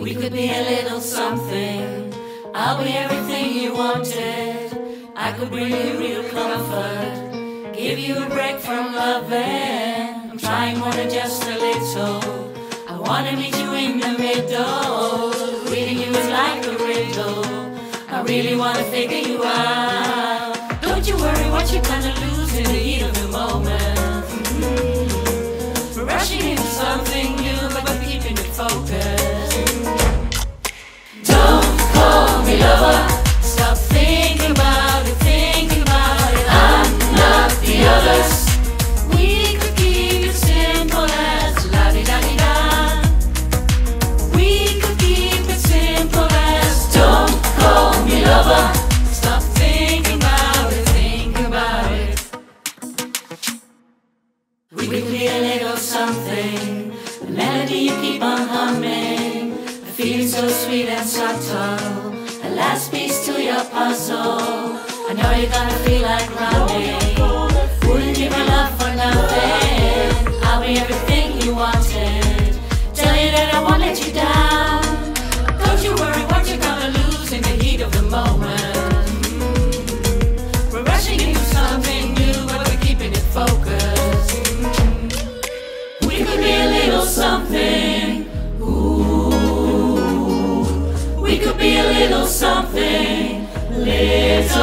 We could be a little something. I'll be everything you wanted. I could bring you real comfort. Give you a break from loving. I'm trying more than just a little. I wanna meet you in the middle. Reading you is like a riddle. I really wanna figure you out. Don't you worry what you're gonna lose in the heat of the moment. Mm -hmm. something. The melody you keep on humming. I feel so sweet and subtle. The last piece to your puzzle. I know you're gonna feel like running. Wouldn't give my love for nothing. I'll be everything you wanted. Tell you that I won't let you down. Don't you worry what you're gonna lose in the heat of the moment. something lives